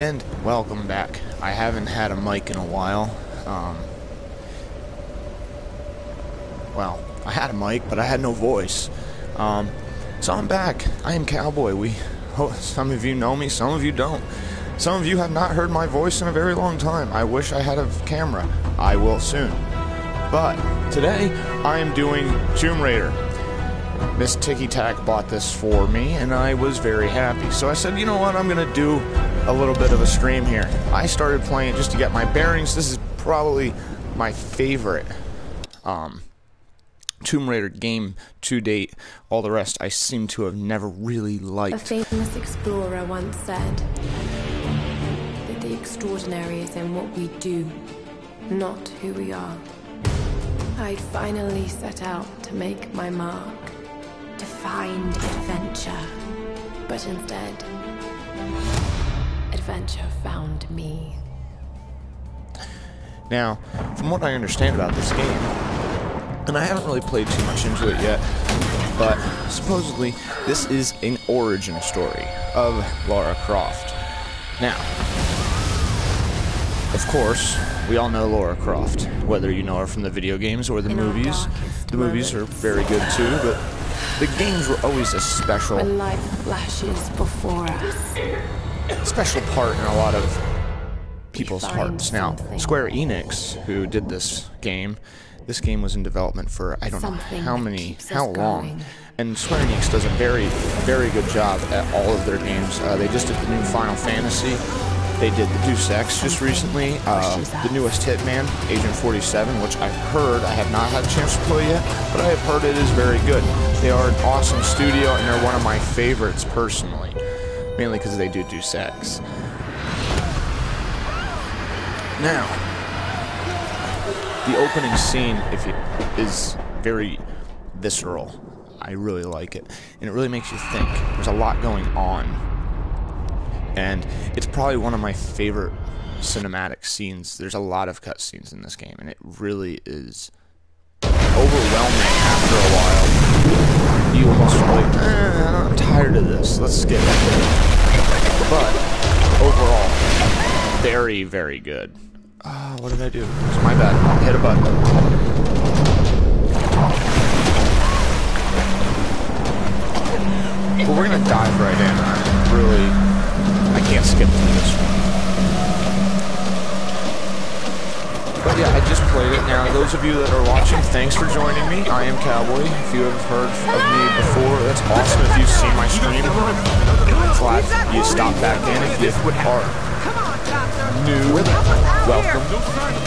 And welcome back. I haven't had a mic in a while. Um, well, I had a mic, but I had no voice. Um, so I'm back. I am Cowboy. We, oh, some of you know me, some of you don't. Some of you have not heard my voice in a very long time. I wish I had a camera. I will soon. But today I am doing Tomb Raider. Miss Ticky Tack bought this for me, and I was very happy. So I said, you know what, I'm gonna do a little bit of a stream here. I started playing just to get my bearings. This is probably my favorite um, Tomb Raider game to date. All the rest I seem to have never really liked. A famous explorer once said that the extraordinary is in what we do, not who we are. I'd finally set out to make my mark, to find adventure. But instead, adventure found me. Now, from what I understand about this game, and I haven't really played too much into it yet, but supposedly this is an origin story of Lara Croft. Now, of course, we all know Lara Croft, whether you know her from the video games or the In movies. The movies are very good too, but the games were always a special When life flashes before us, special part in a lot of people's hearts. Now. Square Enix, who did this game, this game was in development for I don't Something know how many, how long. going. And Square Enix does a very, very good job at all of their games. Uh, they just did the new Final Fantasy. They did the Deus Ex just recently. Uh, the newest Hitman, Agent 47, which I've heard. I have not had a chance to play yet, but I have heard it is very good. They are an awesome studio, and they're one of my favorites personally, mainly because they do Deus Ex. Now, the opening scene, if it is very visceral, I really like it, and it really makes you think. There's a lot going on, and it's probably one of my favorite cinematic scenes. There's a lot of cutscenes in this game, and it really is overwhelming after a while. You almost like, of this. Let's skip it. But overall, very, very good. Ah, what did I do? It's my bad. Hit a button. But we're gonna dive right in. I'm really, I can't skip through this one. But yeah, I just played it. Now, those of you that are watching, thanks for joining me. I am Cowboy. If you have heard of me before, that's awesome. If you've seen my stream, glad you stopped back in. If you are new, welcome.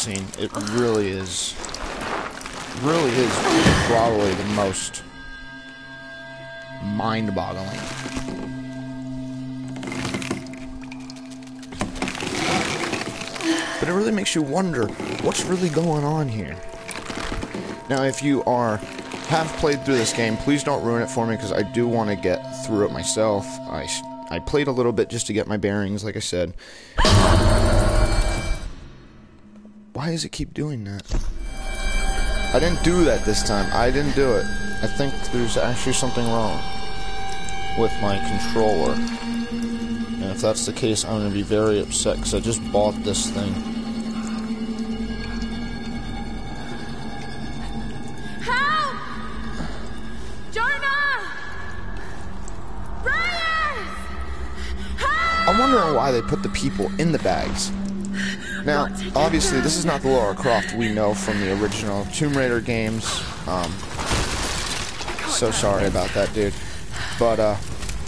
Scene. It really is. Really is probably the most mind boggling. But it really makes you wonder what's really going on here. Now, if you are have played through this game, please don't ruin it for me because I do want to get through it myself. I I played a little bit just to get my bearings, like I said. Why does it keep doing that? I didn't do that this time. I didn't do it. I think there's actually something wrong with my controller. And if that's the case, I'm going to be very upset because I just bought this thing. Help! Jonah! Brian! I'm wondering why they put the people in the bags. Now, obviously, this is not the Lara Croft we know from the original Tomb Raider games. Um, so sorry about that, dude. But, uh,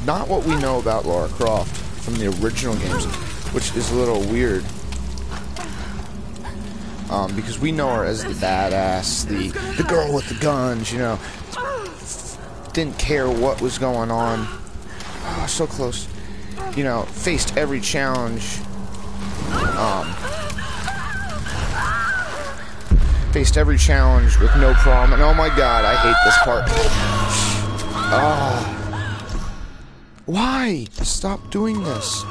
not what we know about Lara Croft from the original games, which is a little weird. Um, because we know her as the badass, the the girl with the guns, you know. Didn't care what was going on. Oh, so close. You know, faced every challenge um, faced every challenge with no problem. And oh my god, I hate this part. Ah. Why? Stop doing this.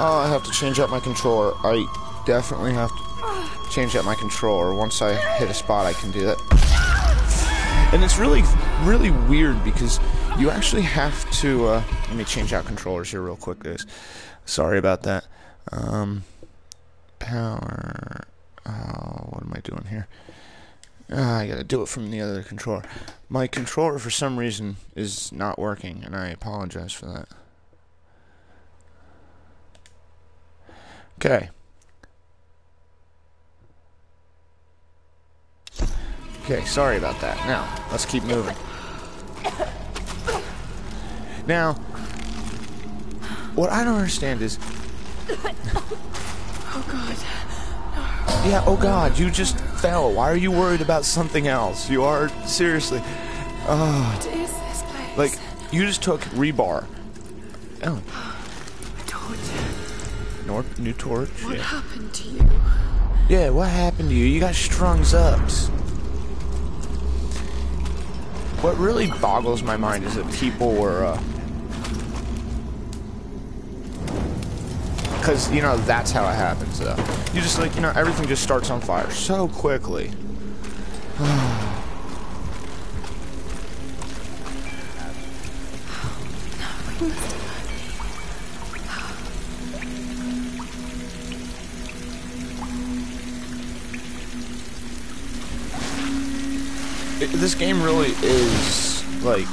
Oh, I have to change out my controller. I definitely have to change out my controller. Once I hit a spot, I can do that. And it's really, really weird because you actually have to. Uh, let me change out controllers here real quick, guys. Sorry about that. Um, power. Oh, what am I doing here? Ah, I gotta do it from the other controller. My controller, for some reason, is not working, and I apologize for that. Okay. Okay, sorry about that. Now, let's keep moving. Now, what I don't understand is. Oh god. Yeah, oh god, you just fell. Why are you worried about something else? You are, seriously. Oh, What is this place? like, you just took rebar. Oh, Torch. Nor- new torch? What Yeah. happened to you? yeah, what happened to you? You got strung up. What really boggles my mind is that people were, uh. Because, you know, that's how it happens, though. You just, like, you know, everything just starts on fire so quickly. It, this game really is, like,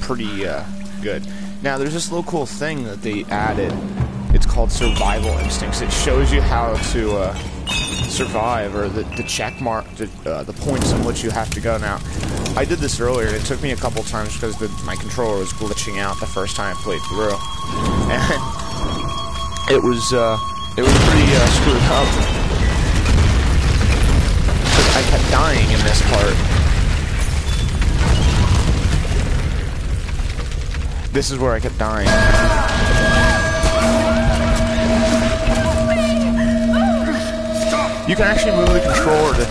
pretty uh, good. Now, there's this little cool thing that they added. It's called Survival Instincts. It shows you how to uh, survive, or the, the check mark, the, uh, the points in which you have to go. Now, I did this earlier, and it took me a couple times because my controller was glitching out the first time I played through, and it was uh, it was pretty uh, screwed up. I kept dying in this part. This is where I kept dying. You can actually move the controller to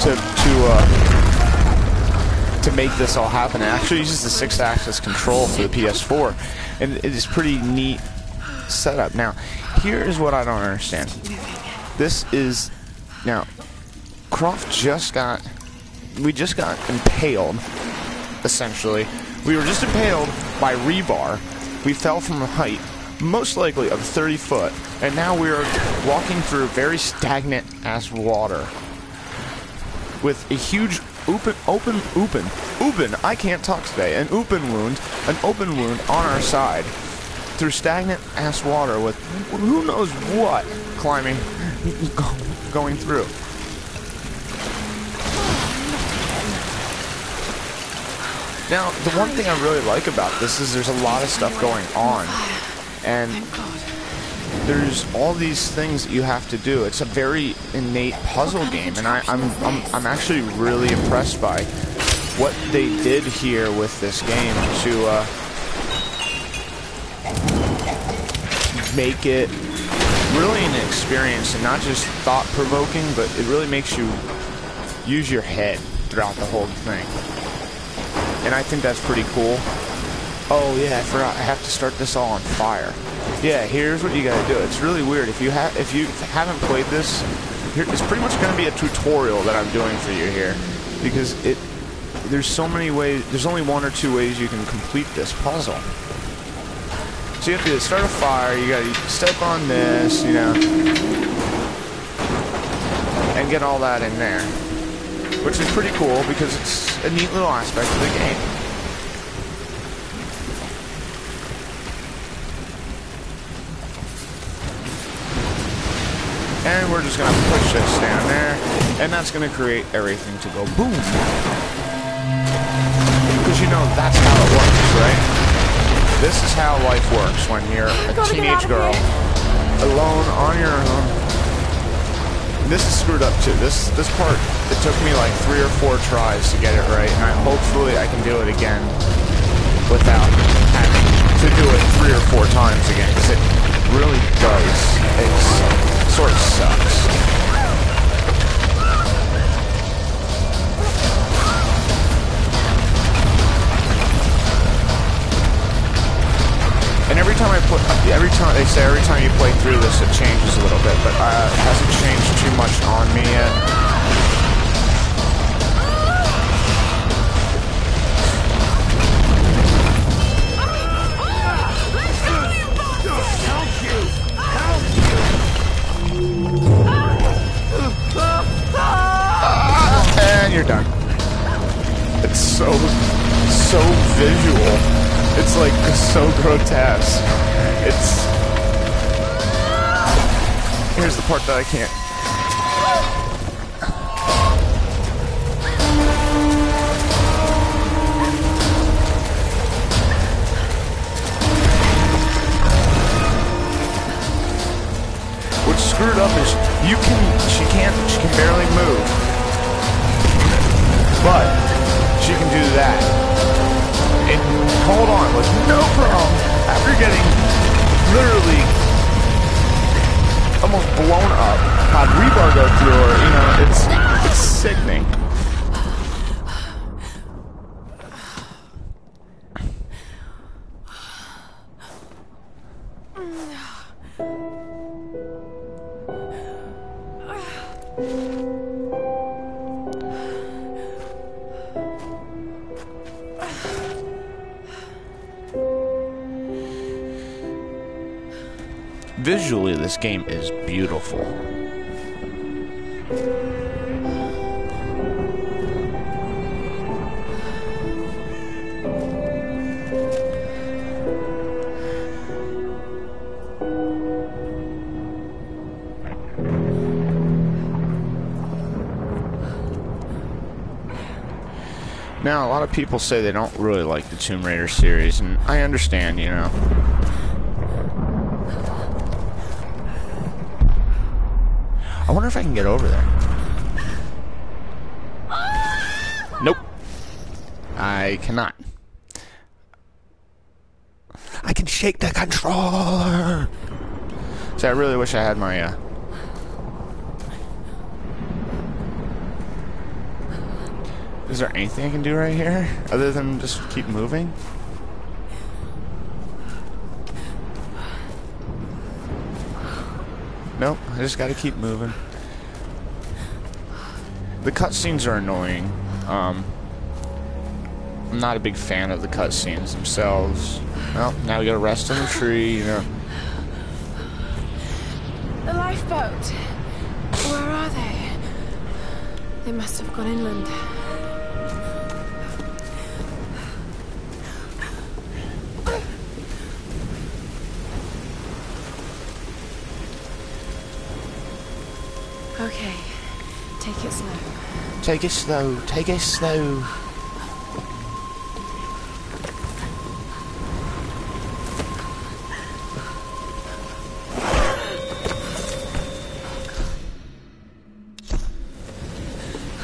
to to uh, to make this all happen. It actually uses the six-axis control for the PS4, and it is pretty neat setup. Now, here is what I don't understand. This is now Croft just got we just got impaled essentially. We were just impaled by rebar. We fell from a height, most likely of 30 foot, and now we are walking through very stagnant ass water with a huge open, open, open, open. I can't talk today. An open wound, an open wound on our side through stagnant ass water with who knows what climbing, going through. Now, the one thing I really like about this is there's a lot of stuff going on. And there's all these things that you have to do. It's a very innate puzzle game, and I, I'm, I'm, I'm actually really impressed by what they did here with this game to uh, make it really an experience and not just thought-provoking, but it really makes you use your head throughout the whole thing and I think that's pretty cool. Oh yeah, I forgot. I have to start this all on fire. Yeah, here's what you gotta do. It's really weird. If you have, if you haven't played this, here, it's pretty much gonna be a tutorial that I'm doing for you here, because it. There's so many ways. There's only one or two ways you can complete this puzzle. So you have to start a fire. You gotta step on this, you know, and get all that in there which is pretty cool because it's a neat little aspect of the game. And we're just gonna push this down there, and that's gonna create everything to go boom. Because you know that's how it works, right? This is how life works when you're a teenage girl, alone on your own. This is screwed up too. This this part it took me like three or four tries to get it right, and I hopefully I can do it again without having to do it three or four times again because it really does. It sort of sucks. Say every time you play through this, it changes a little bit, but uh, it hasn't changed too much on me yet. And you're done. It's so, so visual. It's like so grotesque. It's. Here's the part that I can't. What's screwed up is you can. She can't. She can barely move. But she can do that. And hold on, with no problem. After getting literally almost blown up, had rebar go through her, you know, it's it's sickening. This game is beautiful. Now, a lot of people say they don't really like the Tomb Raider series, and I understand, you know. I wonder if I can get over there. Nope. I cannot. I can shake the controller. See, I really wish I had my, uh... Is there anything I can do right here? Other than just keep moving? Nope, I just gotta keep moving. The cutscenes are annoying. Um, I'm not a big fan of the cutscenes themselves. Well, now we gotta rest on the tree, you know. The lifeboat. Where are they? They must have gone inland. Take it slow, take it slow.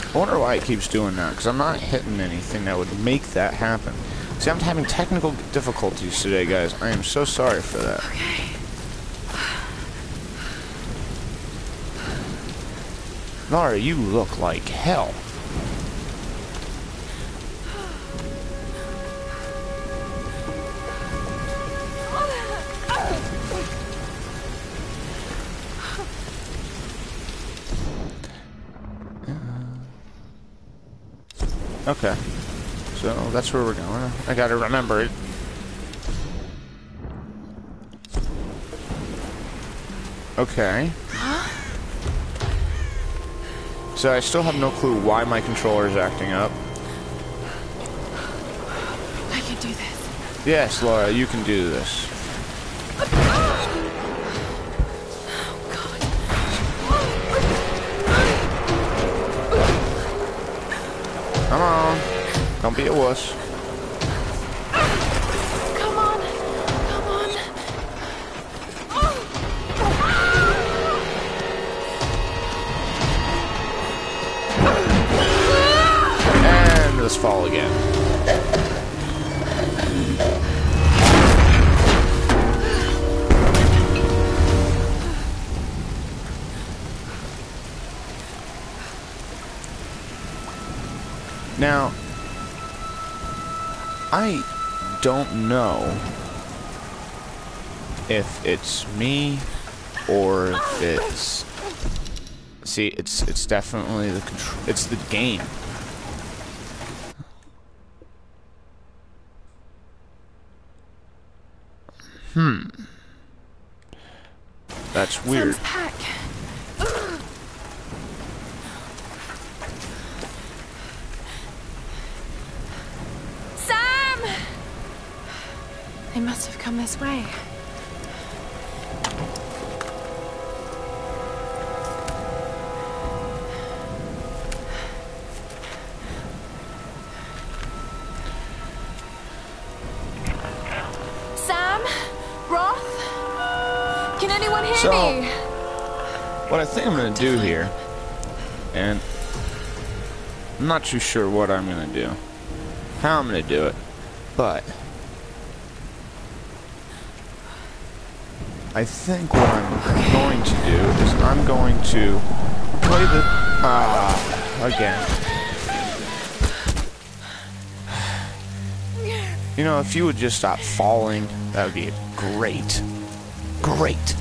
I wonder why it keeps doing that, because I'm not hitting anything that would make that happen. See, I'm having technical difficulties today, guys. I am so sorry for that. Okay. Laura, you look like hell. Uh, okay. So that's where we're going. I gotta remember it. Okay. So I still have no clue why my controller is acting up. I can do this. Yes, Laura, you can do this. Oh, Come on. Don't be a wuss. I don't know if it's me or if it's see it's it's definitely the control it's the game. Hmm. That's weird this way. Sam? Roth? Can anyone hear So- me? what I think I'm gonna do here and I'm not too sure what I'm gonna do how I'm gonna do it but I think what I'm going to do is I'm going to play the ah again. You know, if you would just stop falling, that would be great. Great.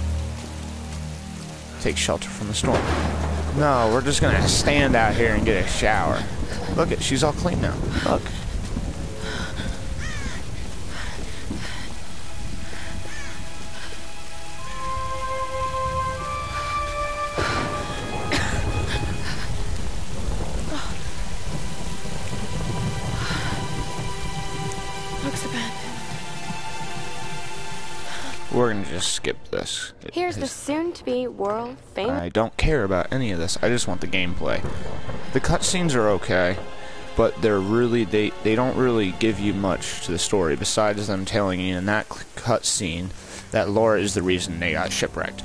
Take shelter from the storm. No, we're just gonna stand out here and get a shower. Look at she's all clean now. Look. We're gonna just skip this. It Here's the soon-to-be world famous. I don't care about any of this. I just want the gameplay. The cutscenes are okay, but they're really they they don't really give you much to the story besides them telling you in that cutscene that Laura is the reason they got shipwrecked.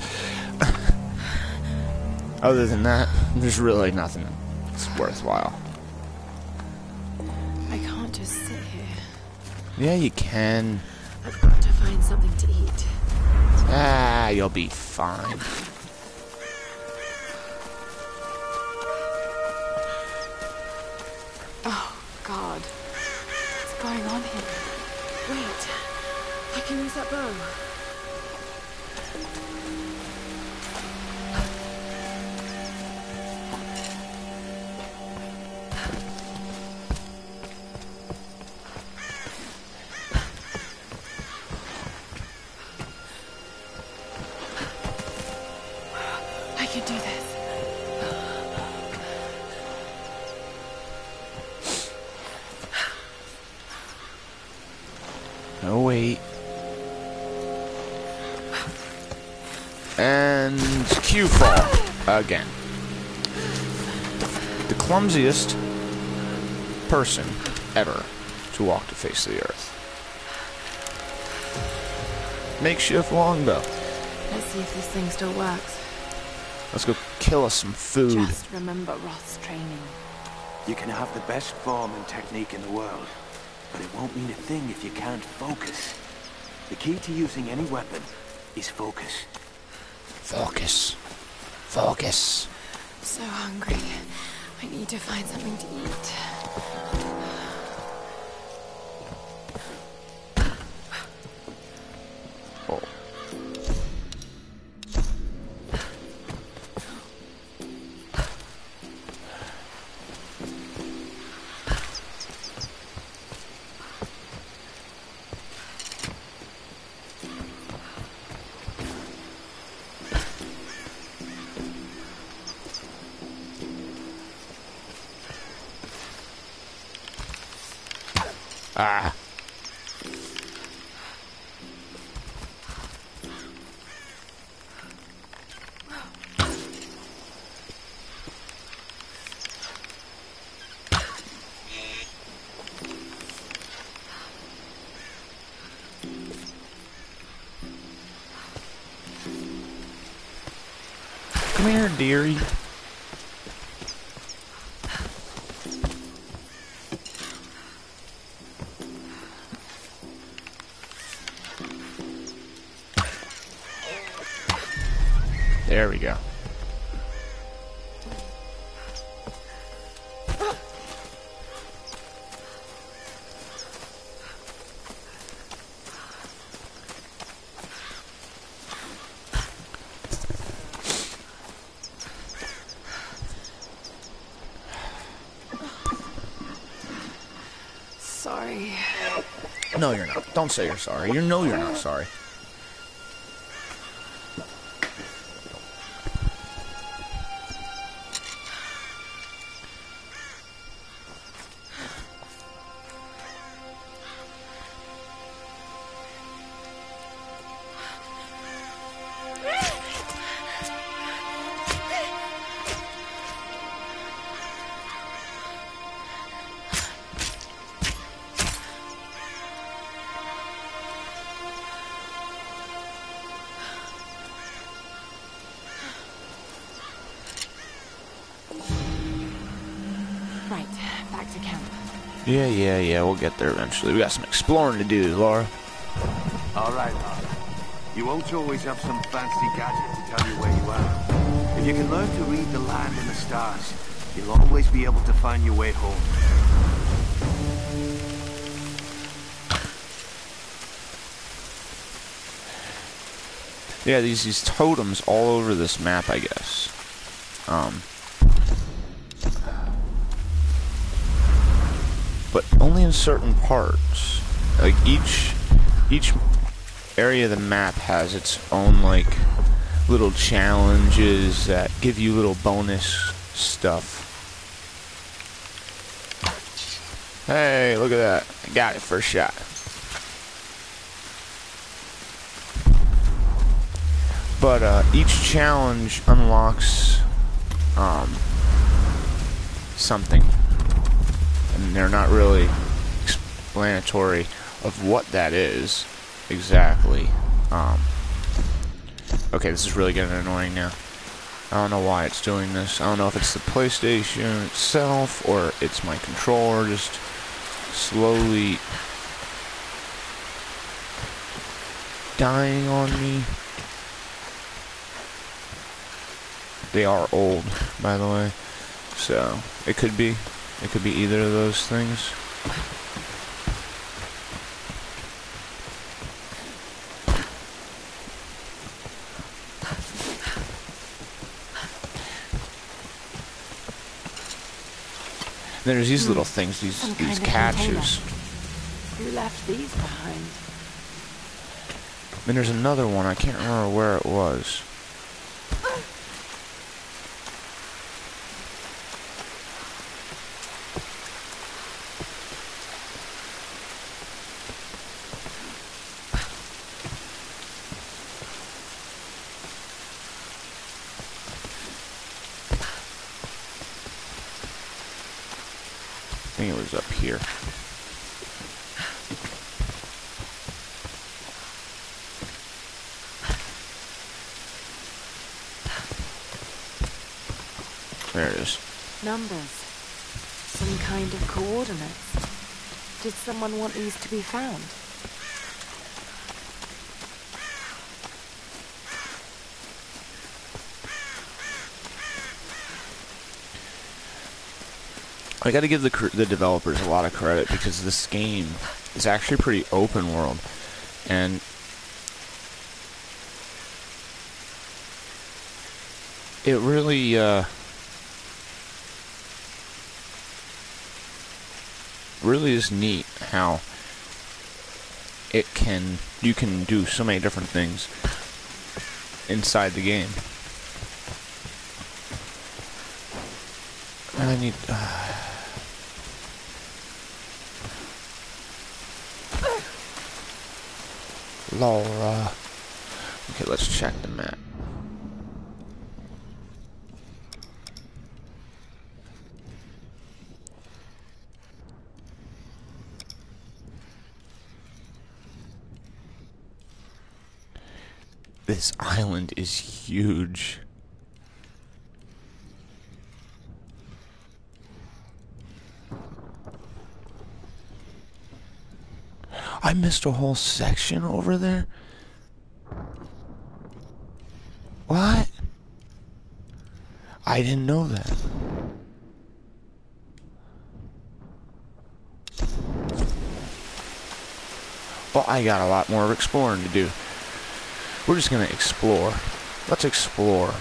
Other than that, there's really nothing that's worthwhile. I can't just sit here. Yeah, you can. I've got to find something to eat. Ah, you'll be fine. Oh, God. What's going on here? Wait. I can use that bow. Clumsiest person ever to walk the face of the earth. Makeshift longbow. Let's see if this thing still works. Let's go kill us some food. Just remember Roth's training. You can have the best form and technique in the world, but it won't mean a thing if you can't focus. The key to using any weapon is focus. Focus. Focus. So hungry. I need to find something to eat. Ah. Come here, dearie. No, you're not. Don't say you're sorry. You know you're not sorry. Yeah. We'll get there eventually. We got some exploring to do, Laura. All right, Lara. You won't always have some fancy gadget to tell you where you are. If you can learn to read the land and the stars, you'll always be able to find your way home. Yeah, these these totems all over this map, I guess. Um, in certain parts. Like each each area of the map has its own like little challenges that give you little bonus stuff. Hey, look at that. I got it first shot. But uh, each challenge unlocks um, something, and they're not really explanatory of what that is exactly. Um, okay, this is really getting annoying now. I don't know why it's doing this. I don't know if it's the PlayStation itself or it's my controller just slowly dying on me. They are old, by the way. So, it could be. It could be either of those things. Then there's these little things, these Some these kind of container. catches. Who left these behind? Then there's another one, I can't remember where it was. I think it was up here. There it is. Numbers. Some kind of coordinates. Did someone want these to be found? I got to give the the developers a lot of credit because this game is actually pretty open world, and it really uh, really is neat how it can you can do so many different things inside the game. I need. Uh, Laura. Okay, let's check the map. This island is huge. I missed a whole section over there. What? I didn't know that. Well, I got a lot more exploring to do. We're just gonna explore. Let's explore.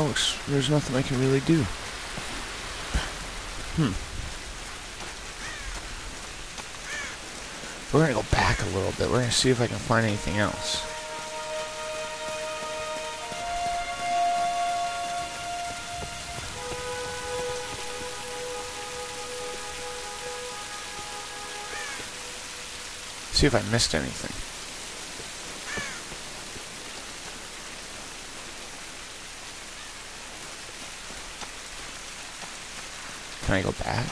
There's no, there's nothing I can really do. Hmm. We're gonna go back a little bit. We're gonna see if I can find anything else. See if I missed anything. Can I go back?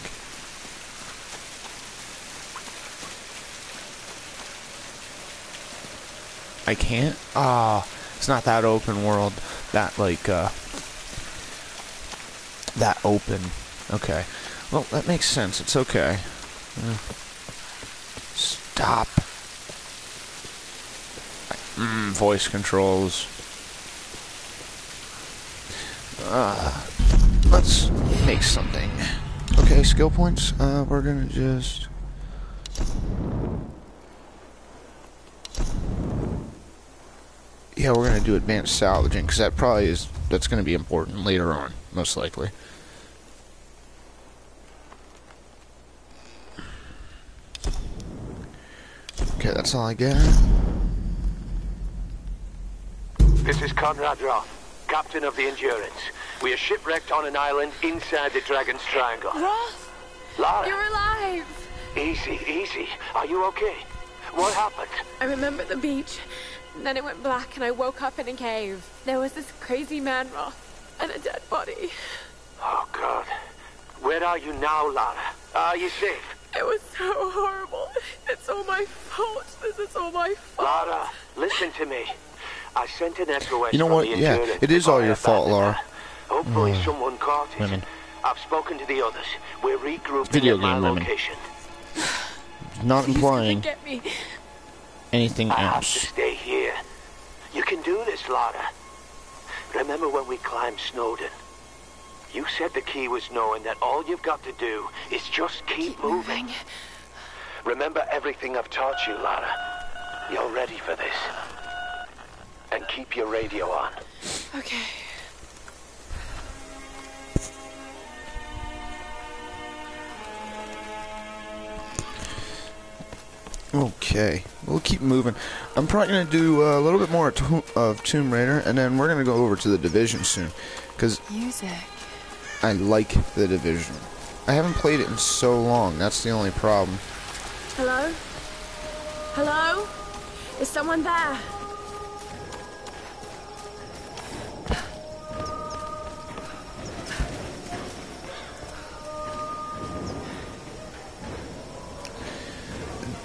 I can't? Ah, oh, it's not that open world. That, like, uh... That open. Okay. Well, that makes sense. It's okay. Stop. Mm, voice controls. Uh, let's make something. Okay, skill points. Uh, we're gonna just... Yeah, we're gonna do advanced salvaging, because that probably is... That's gonna be important later on, most likely. Okay, that's all I got. This is Conrad Roth, captain of the Endurance. We are shipwrecked on an island inside the Dragon's Triangle. Roth! Lara! You're alive! Easy, easy. Are you okay? What happened? I remember the beach. Then it went black and I woke up in a cave. There was this crazy man, Roth, and a dead body. Oh, God. Where are you now, Lara? Are you safe? It was so horrible. It's all my fault. This is all my fault. Lara, listen to me. I sent an SOS You know what? the Yeah, it is all your fault, abandoned Lara. her. Hopefully Mm. someone caught it. Women. I've spoken to the others. We're regrouping Video at my game women. location. Not Please implying Get me. anything I have to else. stay here. You can do this, Lara. Remember when we climbed Snowdon? You said the key was knowing that all you've got to do is just keep, moving. Remember everything I've taught you, Lara. You're ready for this. And keep your radio on. Okay. Okay, we'll keep moving. I'm probably gonna do uh, a little bit more to- of Tomb Raider, and then we're gonna go over to the Division soon, because I like the Division. I haven't played it in so long. That's the only problem. Hello? Hello? Is someone there?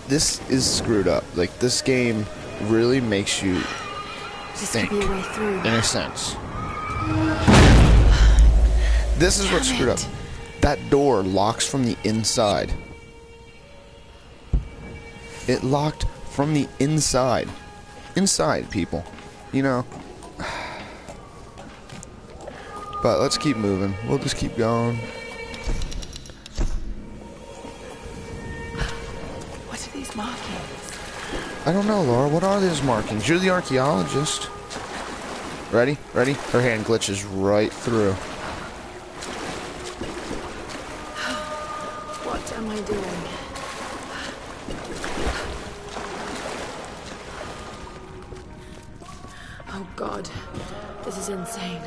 This is screwed up. Like this game really makes you This think, could be a way through. in a sense. This is what's Damn screwed up. That door locks from the inside. It locked from the inside. Inside, people. You know. But let's keep moving. We'll just keep going. Don't know, Lara. What are these markings? You're the archaeologist. Ready? Ready? Her hand glitches right through. What am I doing? Oh god, this is insane.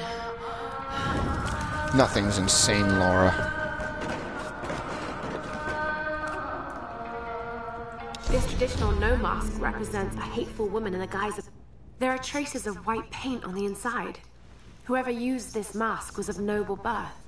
Nothing's insane, Laura. Represents a hateful woman in the guise of. There are traces of white paint on the inside. Whoever used this mask was of noble birth.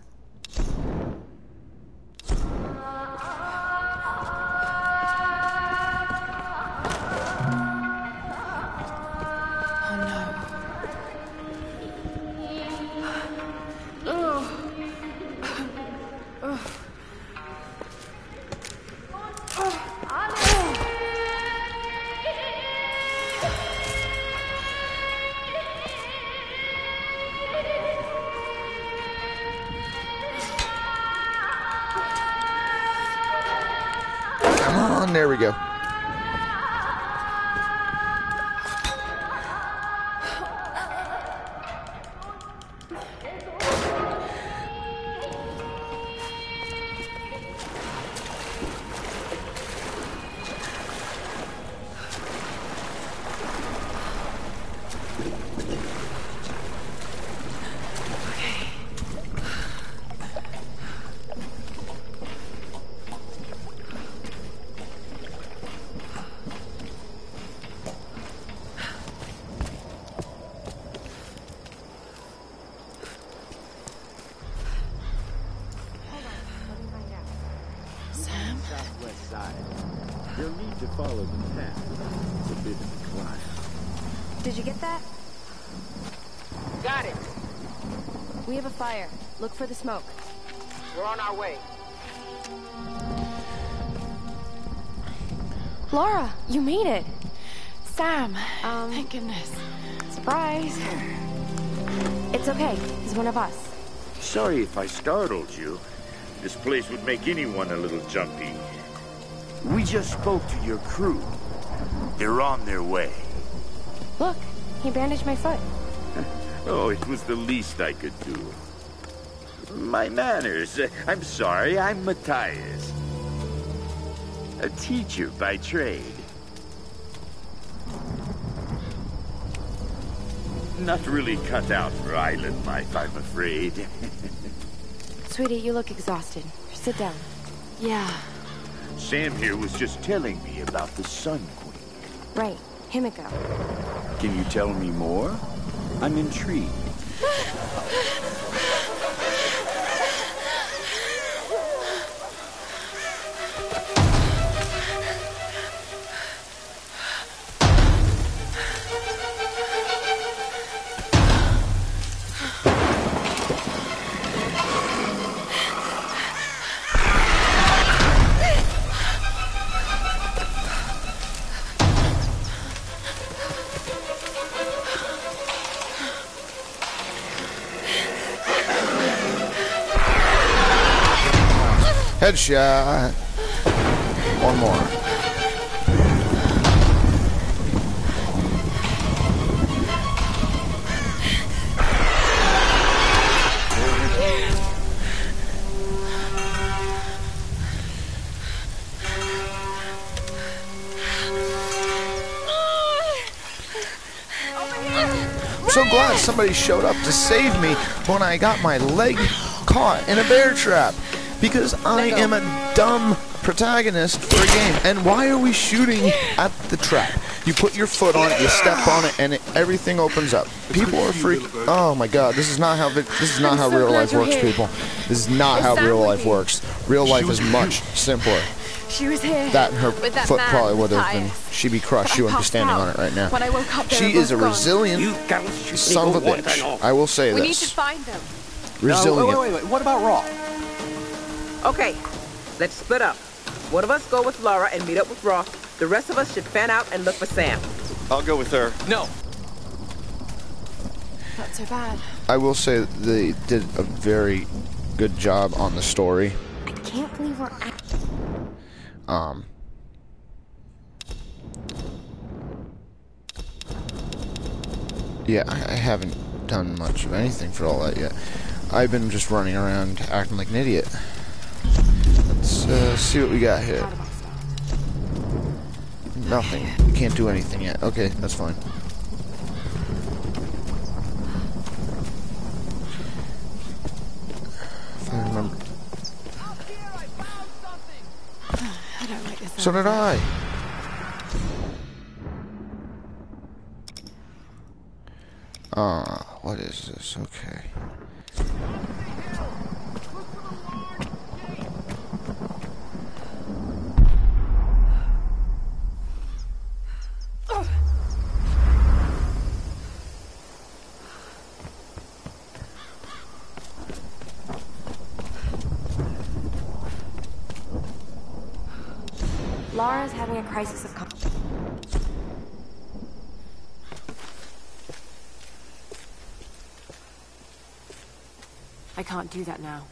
Side. You'll need to follow the path. It's a bit of a climb. Did you get that? Got it. We have a fire. Look for the smoke. We're on our way. Lara, you made it. Sam. Um, Thank goodness. Surprise. It's okay. He's one of us. Sorry if I startled you. This place would make anyone a little jumpy. We just spoke to your crew. They're on their way. Look, he bandaged my foot. Oh, it was the least I could do. My manners. I'm sorry, I'm Matthias. A teacher by trade. Not really cut out for island life, I'm afraid. Sweetie, you look exhausted. Sit down. Yeah. Sam here was just telling me about the Sun Queen. Right. Himiko. Can you tell me more? I'm intrigued. Headshot. Uh, one more. I'm so glad somebody showed up to save me when I got my leg caught in a bear trap. Because I am a dumb protagonist for a game. And why are we shooting at the trap? You put your foot on it, you step on it, and it, everything opens up. People are freak. Oh my god, this is not how this is not how real life works, people. This is not how real life works. Real life is much simpler. She was here. That and her With that foot man, probably would have been. She'd be crushed. But She wouldn't be standing out. on it right now. When I woke up, She is a gone. resilient son of a bitch. I will say We need to this. find them. Resilient. wait, wait, wait. What about Roth? Okay, let's split up. One of us go with Lara and meet up with Roth. The rest of us should fan out and look for Sam. I'll go with her. No. Not so bad. I will say that they did a very good job on the story. I can't believe we're at. Um, yeah, I, I haven't done much of anything for all that yet. I've been just running around acting like an idiot. Let's uh, see what we got here. Nothing. We can't do anything yet. Okay, that's fine. If I remember. So did I. Ah, what is this? Okay. Lara's having a crisis of con- I can't do that now.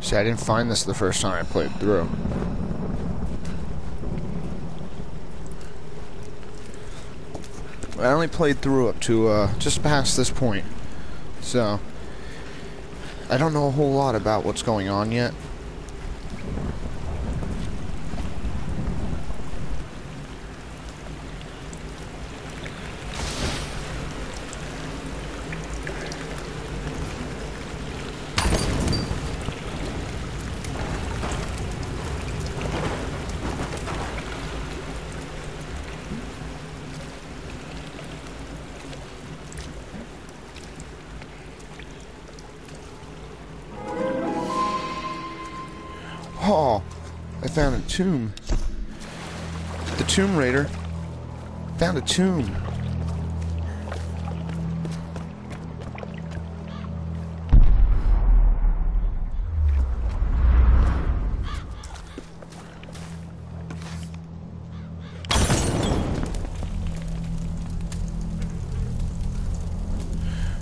See, I didn't find this the first time I played through. I only played through up to uh, just past this point. So, I don't know a whole lot about what's going on yet. I found a tomb. The Tomb Raider found a tomb.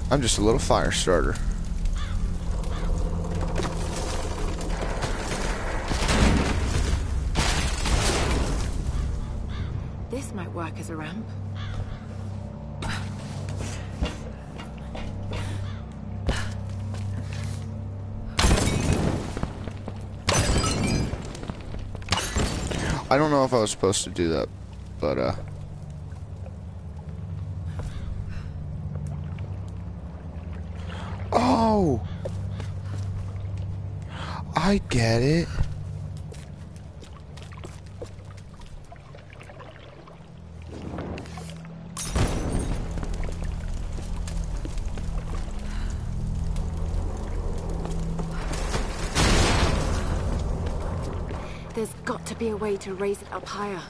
I'm just a little fire starter. This as a ramp. I don't know if I was supposed to do that, but uh Oh. I get it. Be a way to raise it up higher.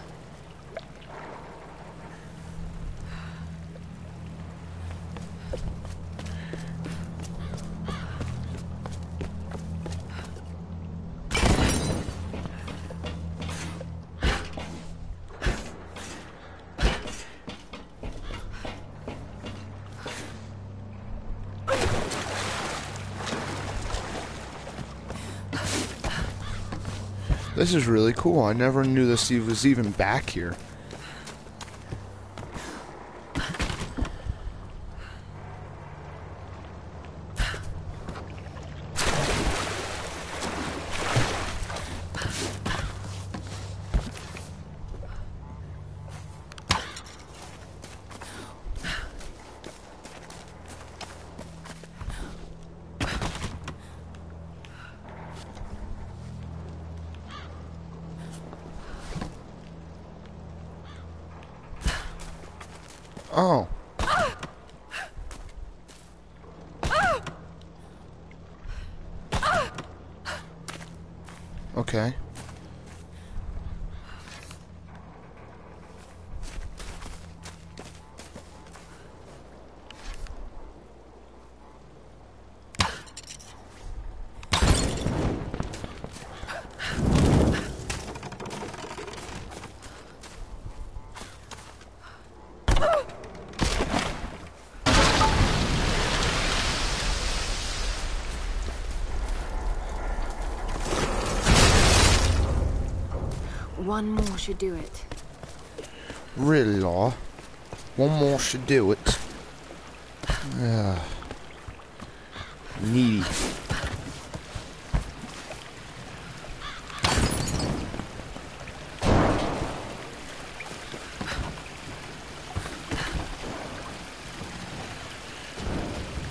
This is really cool. I never knew this was even back here. Oh. Okay. One more should do it. Really, Law? One more should do it. Yeah. Needy.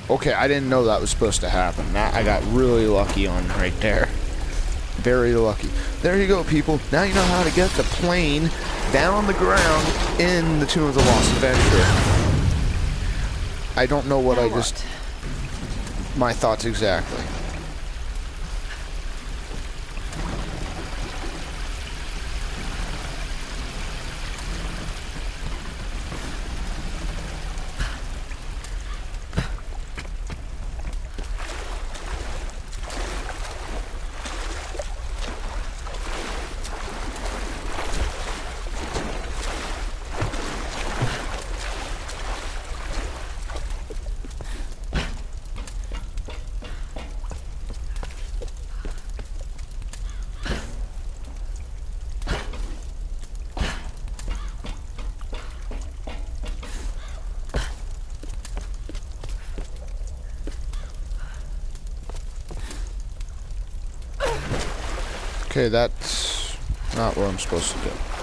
Okay, I didn't know that was supposed to happen. I got really lucky on right there. Very lucky. There you go, people. Now you know how to get the plane down on the ground in the Tomb of the Lost Adventure. I don't know what Now I just... My thoughts exactly. Okay, that's not what I'm supposed to do.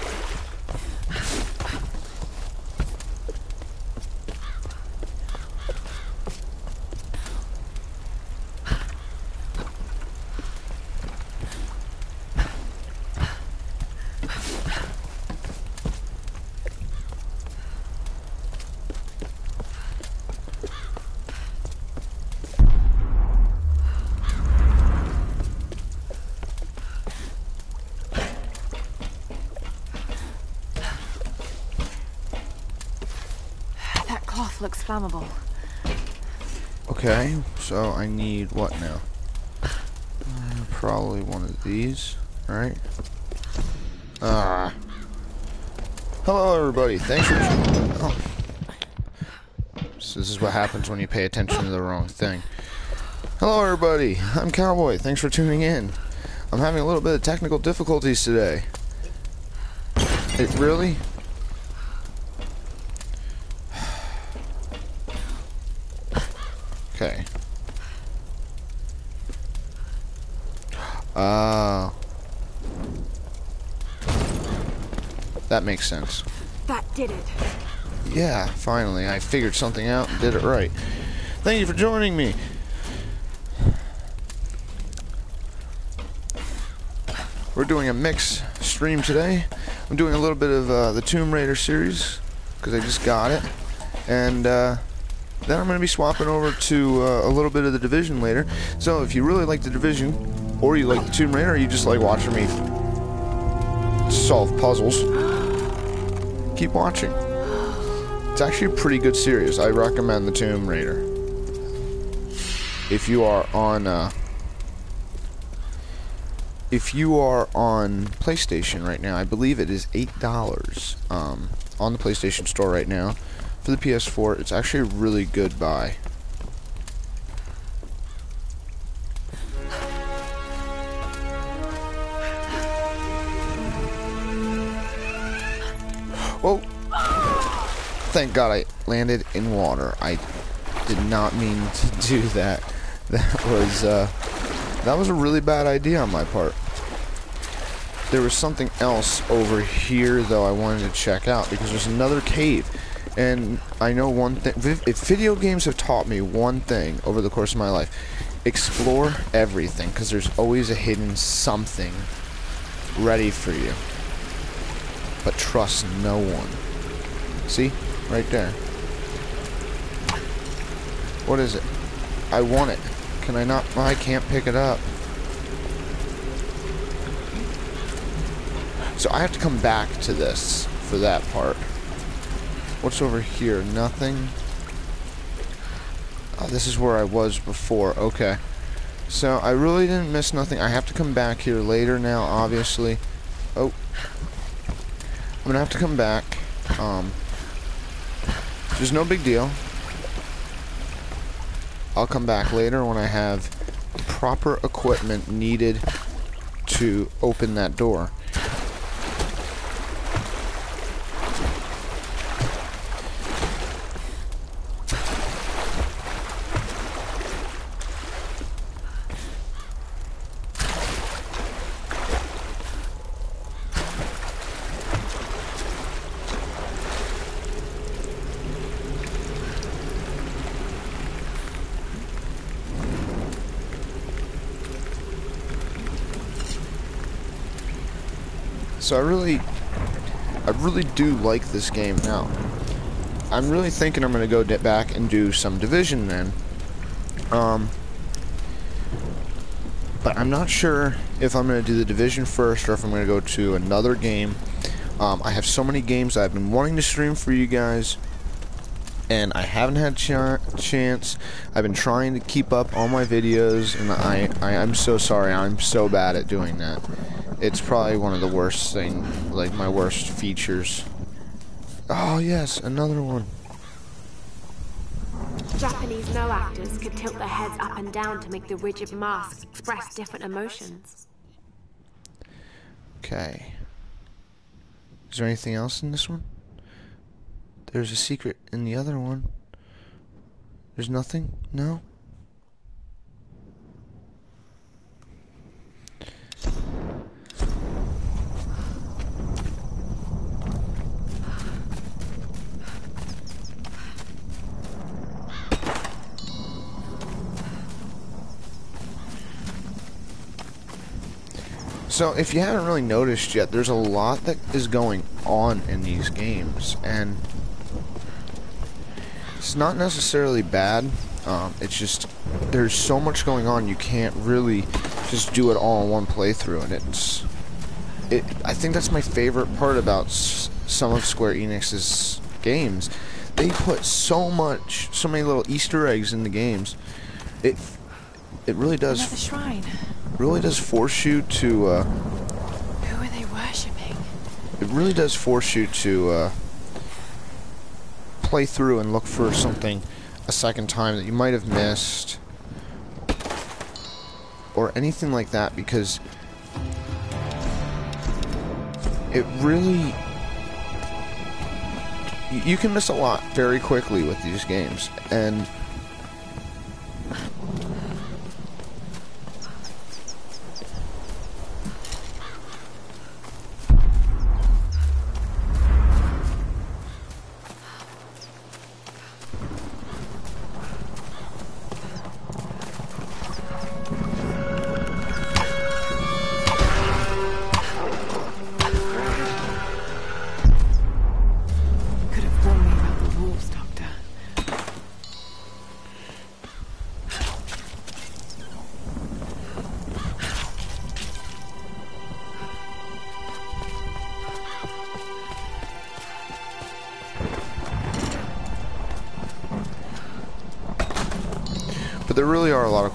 Looks flammable. Okay, so I need what now? Uh, probably one of these, right? Ah. Hello, everybody. Thanks for. Oh. This is what happens when you pay attention to the wrong thing. Hello, everybody. I'm Cowboy. Thanks for tuning in. I'm having a little bit of technical difficulties today. It really? Okay. Ah. That makes sense. That did it. Yeah, finally. I figured something out and did it right. Thank you for joining me. We're doing a mix stream today. I'm doing a little bit of uh, the Tomb Raider series because I just got it. And uh, then I'm going to be swapping over to uh, a little bit of the Division later. So if you really like the Division, or you like the Tomb Raider, or you just like watching me solve puzzles, keep watching. It's actually a pretty good series. I recommend the Tomb Raider. If you are on, uh, if you are on PlayStation right now, I believe it is eight dollars um, on the PlayStation Store right now. For the PS4, it's actually a really good buy. Thank God I landed in water. I did not mean to do that. That was, uh, that was a really bad idea on my part. There was something else over here, though, I wanted to check out, because there's another cave. And I know one thing, if video games have taught me one thing over the course of my life, explore everything, because there's always a hidden something ready for you. But trust no one. See? Right there. What is it? I want it. Can I not? I can't pick it up. So I have to come back to this for that part. What's over here? Nothing. Oh, this is where I was before. Okay. So I really didn't miss nothing. I have to come back here later now, obviously. Oh. I'm gonna have to come back. Um, there's no big deal. I'll come back later when I have proper equipment needed to open that door. So I really, I really do like this game now. I'm really thinking I'm going to go back and do some Division then. Um, but I'm not sure if I'm going to do the Division first or if I'm going to go to another game. Um, I have so many games I've been wanting to stream for you guys, and I haven't had ch chance. I've been trying to keep up all my videos, and I, I I'm so sorry. I'm so bad at doing that. It's probably one of the worst thing, like my worst features. Oh yes, another one. Japanese Noh actors could tilt their heads up and down to make the rigid masks express different emotions. Okay. Is there anything else in this one? There's a secret in the other one. There's nothing? No? So, if you haven't really noticed yet, there's a lot that is going on in these games, and it's not necessarily bad. Um, it's just there's so much going on, you can't really just do it all in one playthrough, and it's. It, I think that's my favorite part about some of Square Enix's games. they put so much, so many little Easter eggs in the games. It it really does Another shrine. Really does force you to. Uh, Who are they worshipping? it really does force you to uh, play through and look for something a second time that you might have missed or anything like that because it really you can miss a lot very quickly with these games and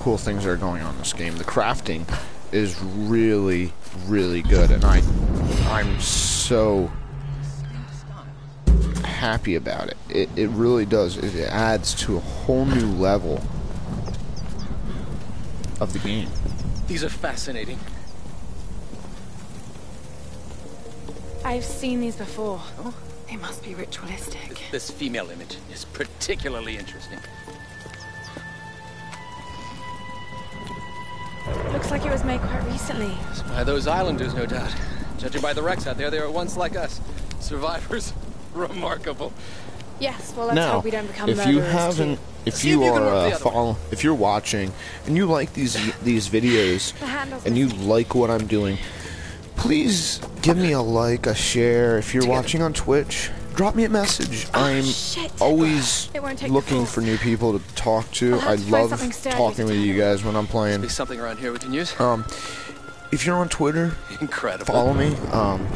cool things that are going on in this game. The crafting is really, really good, and I, I'm so happy about it. It, it really does. It, it adds to a whole new level of the game. These are fascinating. I've seen these before. They must be ritualistic. This female image is particularly interesting. Looks like it was made quite recently. By those islanders, no doubt. Judging by the wrecks out there, they were once like us. Survivors. Remarkable. Yes, well, let's now, hope we don't become if you haven't, too. if you, if you are work uh, follow, if you're watching and you like these these videos The and you like what I'm doing, please give me a like, a share. If you're Together. watching on Twitch, drop me a message. I'm Oh, shit. always It won't take the looking for new people to talk to. I'll have I to love talking with you guys when I'm playing. Be something around here we can use. Um, if you're on Twitter, Incredible. follow me. Um,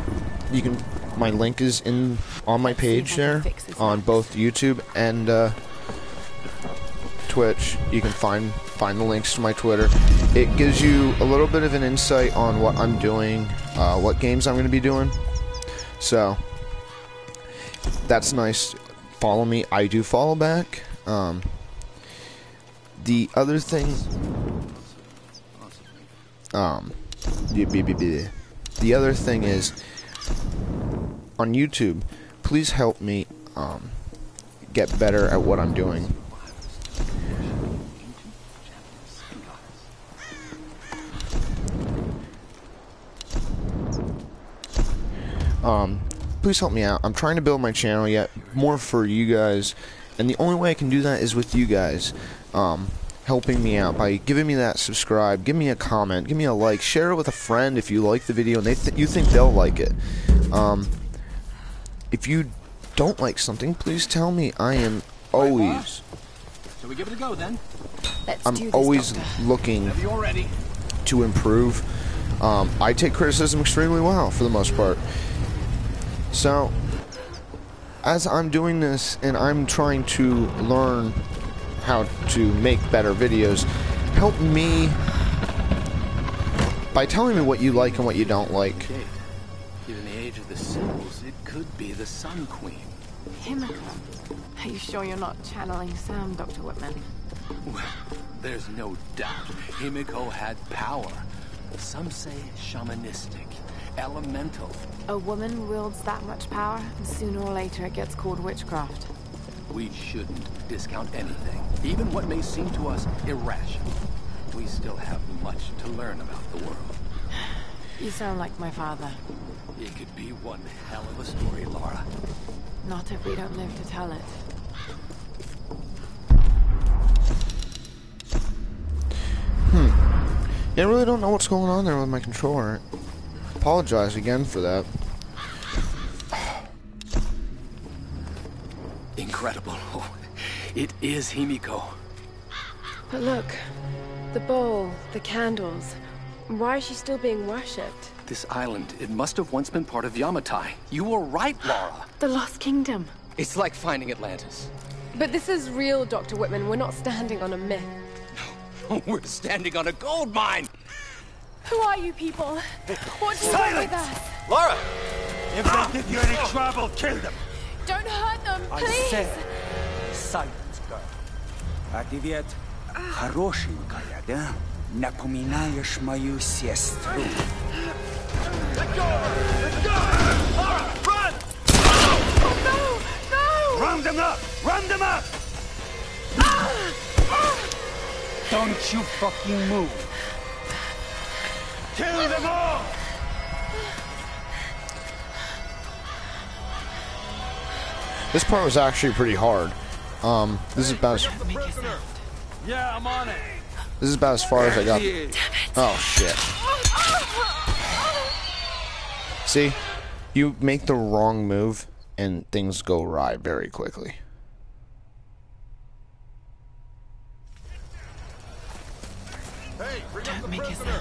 you can. My link is in on my page if I can there on both YouTube and uh, Twitch. You can find find the links to my Twitter. It gives you a little bit of an insight on what I'm doing, uh, what games I'm going to be doing. So that's nice. Follow me. I do follow back. Um, the other thing, um, the the other thing is on YouTube. Please help me um, get better at what I'm doing. Um, please help me out. I'm trying to build my channel yet more for you guys, and the only way I can do that is with you guys. Um, helping me out by giving me that subscribe, give me a comment, give me a like, share it with a friend if you like the video and they th- you think they'll like it. Um, if you don't like something, please tell me. I am always, Shall we give it a go then? Let's I'm do this, always Doctor. looking Have you all ready? to improve. Um, I take criticism extremely well for the most part. So, as I'm doing this and I'm trying to learn how to make better videos, help me by telling me what you like and what you don't like. Okay. Given the age of the Symbols, it could be the Sun Queen. Himiko. Are you sure you're not channeling Sam, Dr. Whitman? Well, there's no doubt Himiko had power. Some say shamanistic, elemental. A woman wields that much power, and sooner or later it gets called witchcraft. We shouldn't discount anything, even what may seem to us irrational. We still have much to learn about the world. You sound like my father. It could be one hell of a story, Lara. Not if we don't live to tell it. Hmm. Yeah, I really don't know what's going on there with my controller. Apologize again for that. Incredible. Oh, It is Himiko. But look, the bowl, the candles. Why is she still being worshipped? This island, it must have once been part of Yamatai. You were right, Lara. The Lost Kingdom. It's like finding Atlantis. But this is real, Dr. Whitman. We're not standing on a myth. No, we're standing on a gold mine! Who are you people? What do you want with us? Lara! If they give you any trouble, kill them! Don't hurt them, please! I said, silence, girl. А ты ведь хорошенькая, да? Напоминаешь мою сестру. Let go! Let go! Lara, run! No! No! Round them up! run them up! Ah! Ah! Don't you fucking move! Kill them all! This part was actually pretty hard. Um, this is about as, Yeah, I'm on it. this is about as far as I got. Oh shit! See, you make the wrong move and things go awry very quickly. Hey, bring up the prisoner.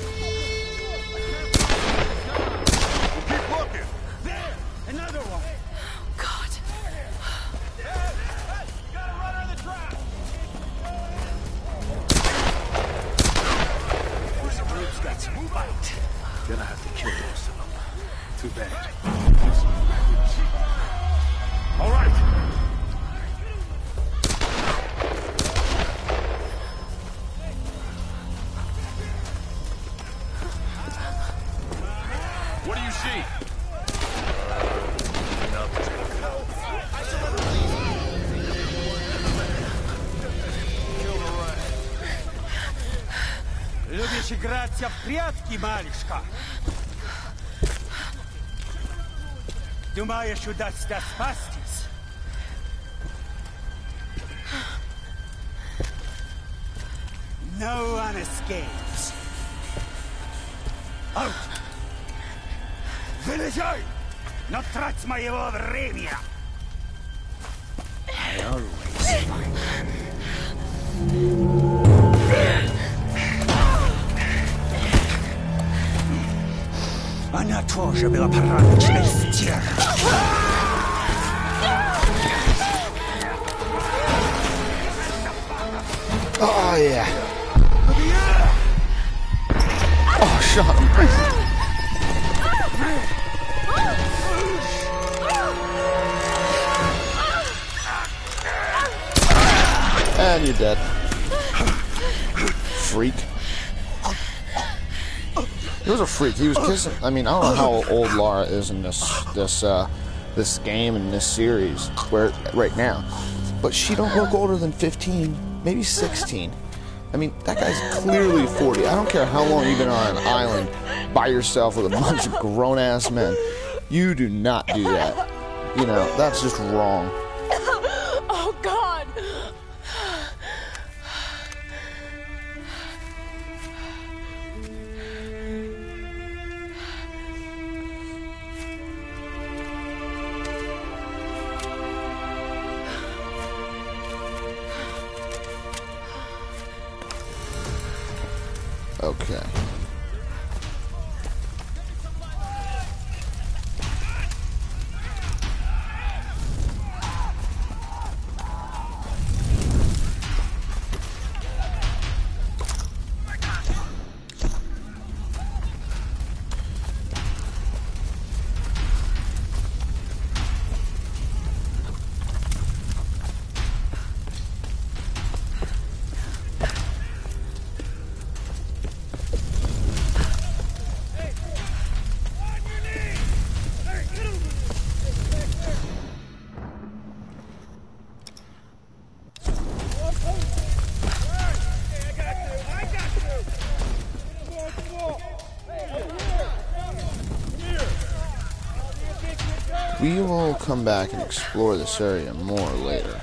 Gonna have to kill most of them. Too bad. All right. What do you see? Любишь играться в прятки, малышка? Думаешь, удастся спастись? No one escapes. Out! Вылезай! Но трать моего времени! He was. He was kissing. I mean, I don't know how old Lara is in this this uh, this game and this series where right now, but she don't look older than 15, maybe 16. I mean, that guy's clearly 40. I don't care how long you've been on an island by yourself with a bunch of grown ass men. You do not do that. You know, that's just wrong. We will come back and explore this area more later.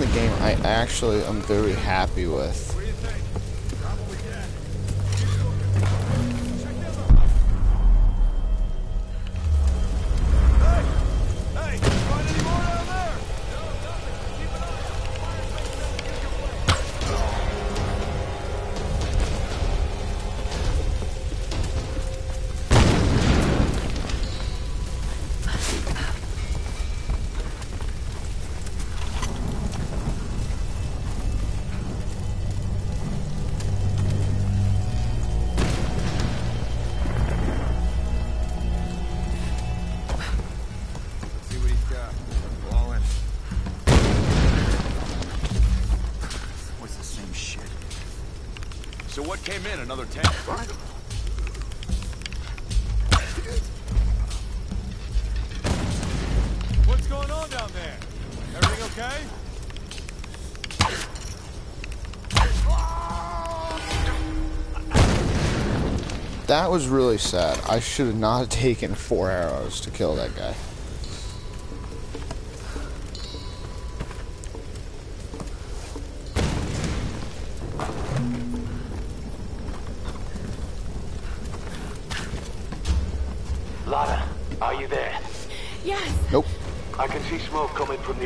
The game, I actually am very happy with. Came in? Another tank? What's going on down there? Everything okay? That was really sad. I should have not taken four arrows to kill that guy.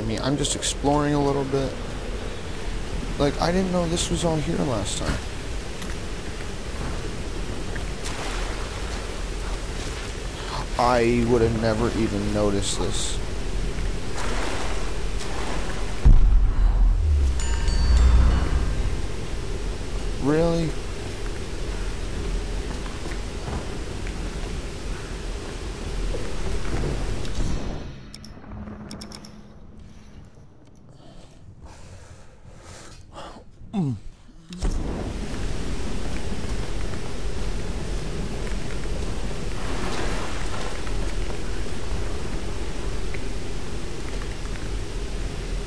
Don't me. I'm just exploring a little bit. Like, I didn't know this was all here last time. I would have never even noticed this. Really?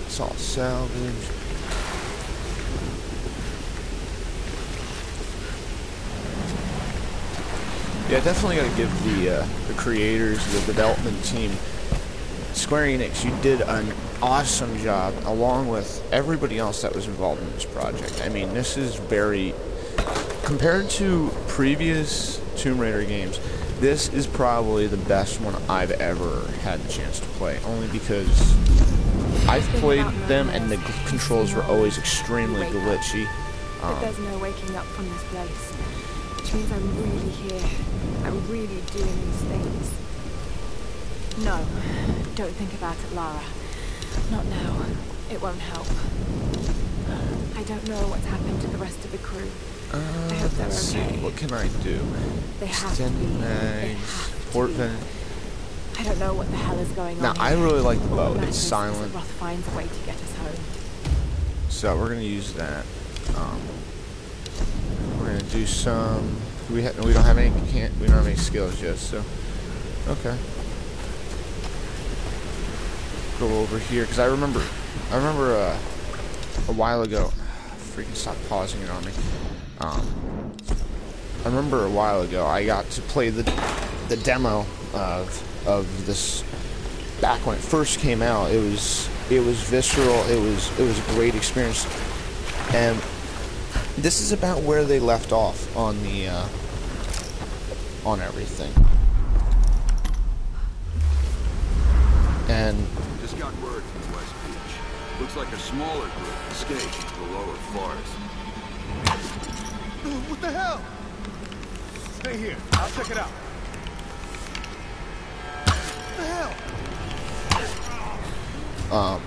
It's all salvage. Yeah, definitely got to give the uh, the creators, the development team, Square Enix. You did an awesome job, along with everybody else that was involved in this project. I mean, this is very compared to previous Tomb Raider games. This is probably the best one I've ever had the chance to play, only because I've played them and the controls were always extremely glitchy. But Um, there's no waking up from this place. Which means I'm really here. I'm really doing these things. No, don't think about it, Lara. Not now. It won't help. I don't know what's happened to the rest of the crew. Uh, I hope they're let's okay. see. What can I do? They have to be. They mags. Port vent. I don't know what the hell is going Now, on. Now I really like the boat. It's silent. Roth finds a way to get us home. So we're gonna use that. Um, we're gonna do some. We ha- we don't have any can't we don't have any skills yet. So okay. Go over here because I remember I remember uh, a while ago. Freaking stop pausing it on me. Um, I remember a while ago I got to play the the demo of of this back when it first came out. It was it was visceral. It was it was a great experience, and this is about where they left off on the uh, on everything. And Just got word from West Beach. Looks like a smaller group escaped into the lower forest. What the hell? Stay here. I'll check it out. What the hell? um,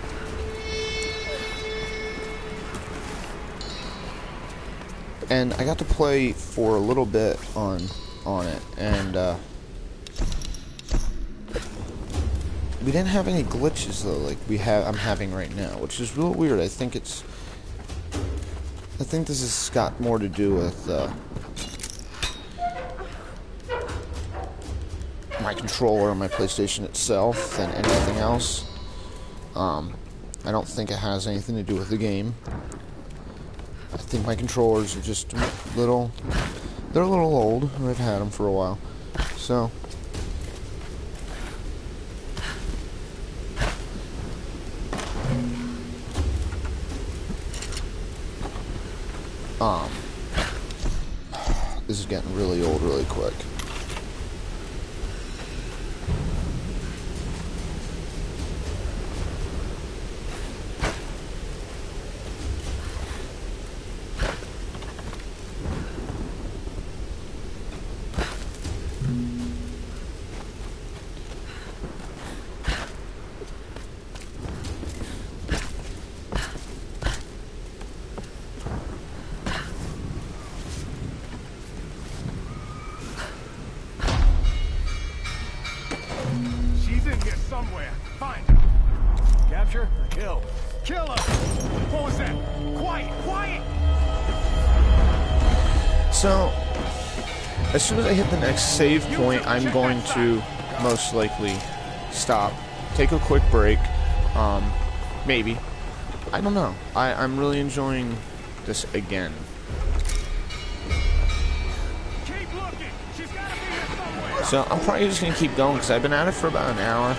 and I got to play for a little bit on on it, and uh, we didn't have any glitches though, like we have I'm having right now, which is real weird. I think it's I think this has got more to do with uh, my controller and my PlayStation itself than anything else. Um, I don't think it has anything to do with the game. I think my controllers are just a little, they're a little old. I've had them for a while, so. Save point, I'm going to most likely stop, take a quick break, um, maybe. I don't know. I, I'm really enjoying this again. Keep looking! She's gotta be here somewhere! So I'm probably just gonna keep going because I've been at it for about an hour.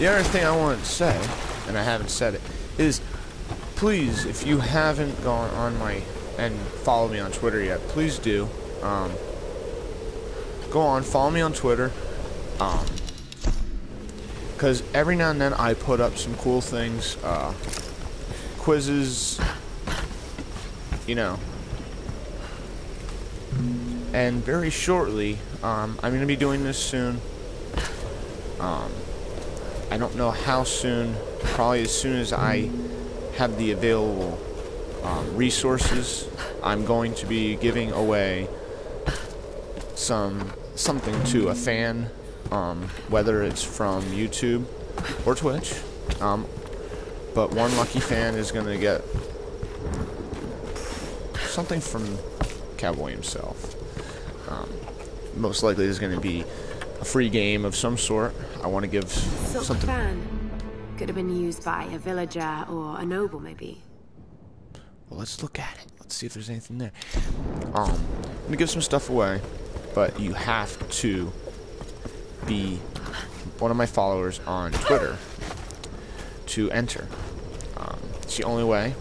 The other thing I wanted to say, and I haven't said it, is please, if you haven't gone on my and followed me on Twitter yet, please do. Um, go on, follow me on Twitter. Um, because every now and then I put up some cool things, uh, quizzes, you know. And very shortly, um, I'm going to be doing this soon. Um, I don't know how soon, probably as soon as I have the available um, resources, I'm going to be giving away some something to a fan um, whether it's from YouTube or Twitch. Um, but one lucky fan is going to get something from Cowboy himself. Um, most likely, there's going to be a free game of some sort. I want to give Silk something. fan. Could have been used by a villager or a noble, maybe. Well, let's look at it. Let's see if there's anything there. Um, I'm gonna give some stuff away, but you have to be one of my followers on Twitter to enter. Um, it's the only way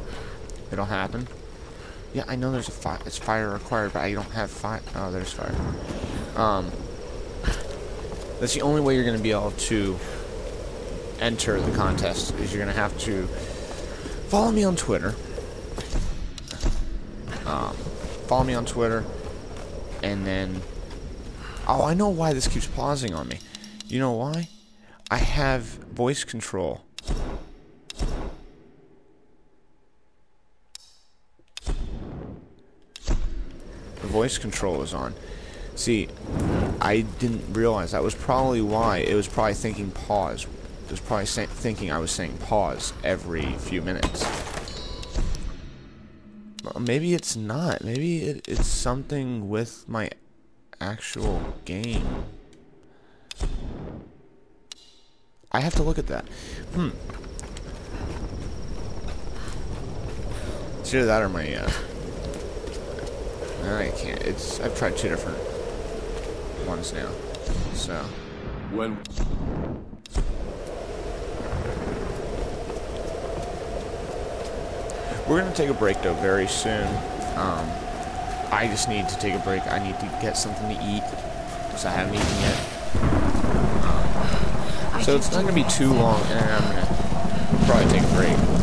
it'll happen. Yeah, I know there's a fire. It's fire required, but I don't have fire. Oh, there's fire. Um, that's the only way you're going to be able to enter the contest. Is you're going to have to follow me on Twitter. Um, follow me on Twitter, and then Oh, I know why this keeps pausing on me. You know why? I have voice control. The voice control is on. See, I didn't realize that was probably why. It was probably thinking pause. It was probably thinking I was saying pause every few minutes. Maybe it's not. Maybe it, it's something with my actual game. I have to look at that. Hmm. It's either that or my, uh... I can't. It's... I've tried two different ones now. So... When... We're gonna take a break, though, very soon. Um... I just need to take a break. I need to get something to eat because I haven't eaten yet. Um, so it's not going to be too long, and I'm going to probably take a break.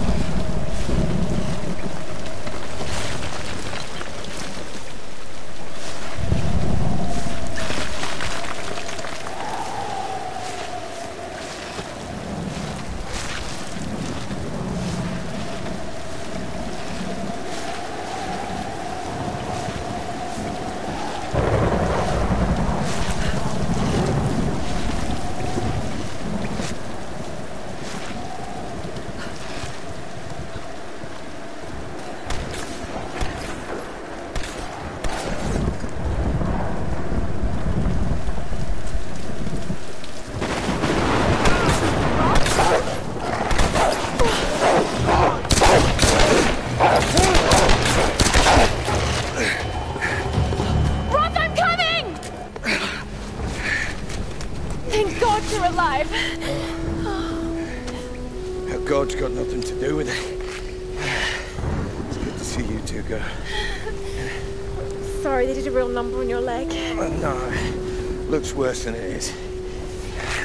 Worse than it is.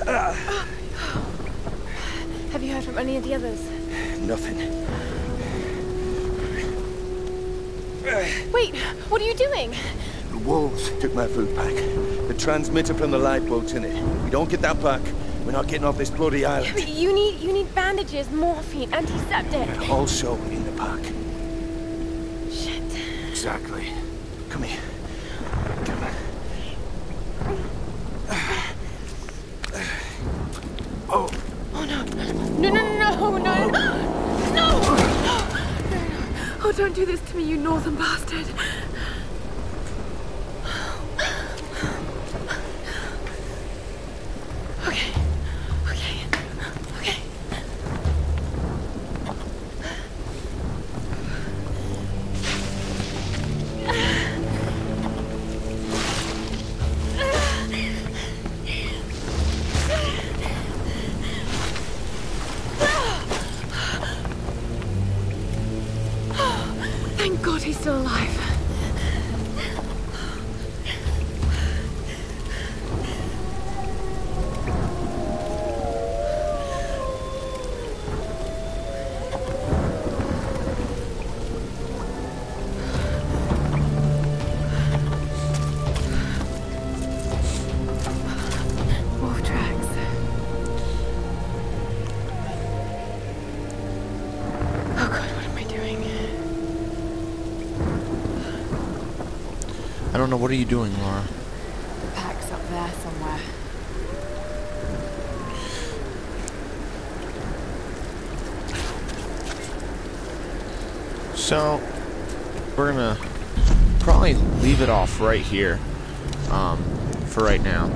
Uh. Have you heard from any of the others? Nothing. Wait, what are you doing? The wolves took my food pack. The transmitter from the light lifeboat's in it. We don't get that back. We're not getting off this bloody island. Yeah, you need you need bandages, morphine, antiseptic. Also in the pack. Shit. Exactly. I don't know. What are you doing, Lara? The Pack's up there somewhere. So, we're gonna probably leave it off right here um, for right now.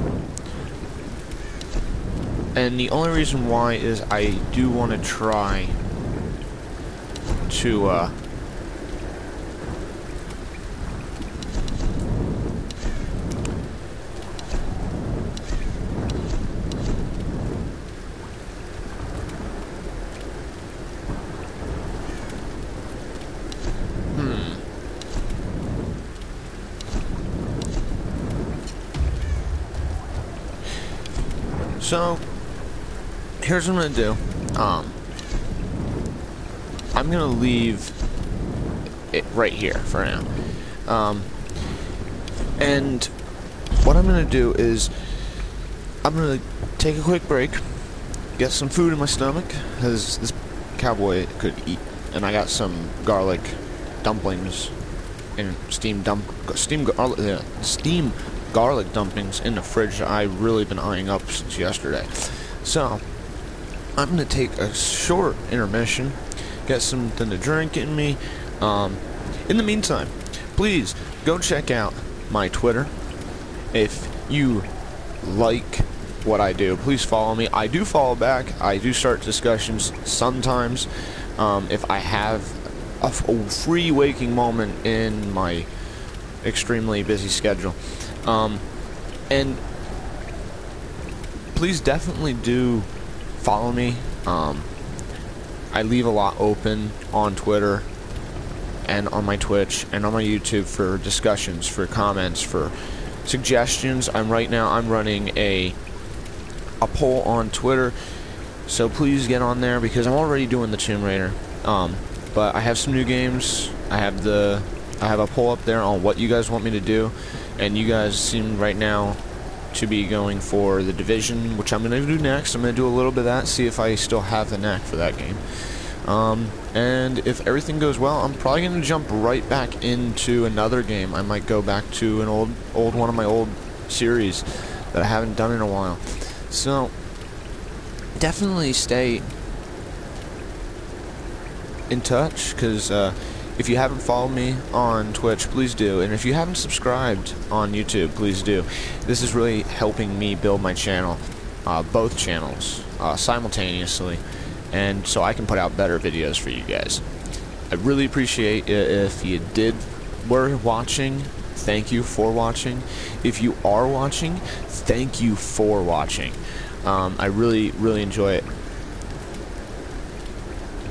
And the only reason why is I do want to try to uh, So, here's what I'm gonna do. Um, I'm gonna leave it right here for now. Um, and what I'm gonna do is I'm gonna take a quick break, get some food in my stomach, because this cowboy could eat, and I got some garlic dumplings and steamed dump steam garlic yeah, steam garlic dumplings in the fridge that I've really been eyeing up since yesterday. So I'm gonna take a short intermission, get something to drink in me. Um, in the meantime, please go check out my Twitter. If you like what I do, please follow me. I do follow back. I do start discussions sometimes. Um, if I have a free waking moment in my extremely busy schedule. Um, and please definitely do follow me. Um, I leave a lot open on Twitter and on my Twitch and on my YouTube for discussions, for comments, for suggestions. I'm right now I'm running a a poll on Twitter, so please get on there because I'm already doing the Tomb Raider. Um, but I have some new games. I have the I have a poll up there on what you guys want me to do, and you guys seem right now to be going for the division, which I'm going to do next. I'm going to do a little bit of that, see if I still have the knack for that game. Um, and if everything goes well, I'm probably going to jump right back into another game. I might go back to an old, old one of my old series that I haven't done in a while. So, definitely stay in touch because uh, if you haven't followed me on Twitch, please do. And if you haven't subscribed on YouTube, please do. This is really helping me build my channel, uh, both channels, uh, simultaneously, and so I can put out better videos for you guys. I really appreciate if you did were watching. Thank you for watching. If you are watching, thank you for watching. Um, I really, really enjoy it.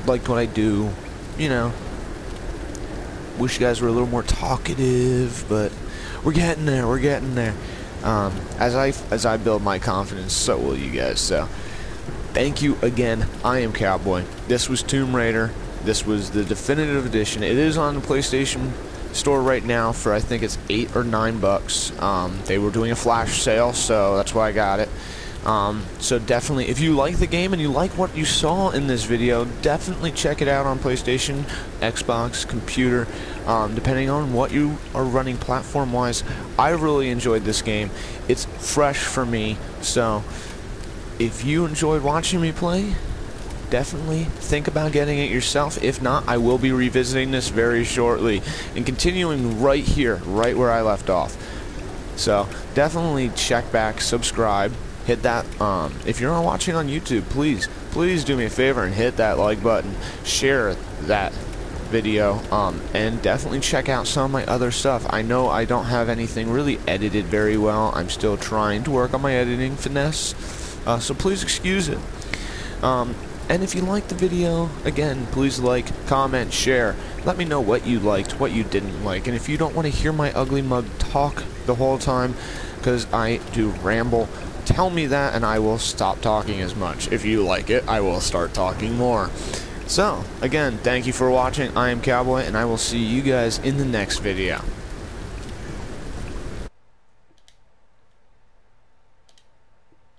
Like what I do, you know, wish you guys were a little more talkative, but we're getting there. We're getting there. Um, as I as I build my confidence, so will you guys. So, thank you again. I am Cowboy. This was Tomb Raider. This was the definitive edition. It is on the PlayStation Store right now for I think it's eight or nine bucks. Um, they were doing a flash sale, so that's why I got it. Um, so definitely, if you like the game and you like what you saw in this video, definitely check it out on PlayStation, Xbox, computer, um, depending on what you are running platform-wise. I really enjoyed this game. It's fresh for me, so if you enjoyed watching me play, definitely think about getting it yourself. If not, I will be revisiting this very shortly and continuing right here, right where I left off. So definitely check back, subscribe, hit that. Um, if you're not watching on YouTube, please, please do me a favor and hit that like button, share that video, um, and definitely check out some of my other stuff. I know I don't have anything really edited very well. I'm still trying to work on my editing finesse, uh, so please excuse it. Um, And if you liked the video, again, please like, comment, share. Let me know what you liked, what you didn't like. And if you don't want to hear my ugly mug talk the whole time, because I do ramble, tell me that and I will stop talking as much. If you like it, I will start talking more. So, again, thank you for watching. I am Cowboy, and I will see you guys in the next video.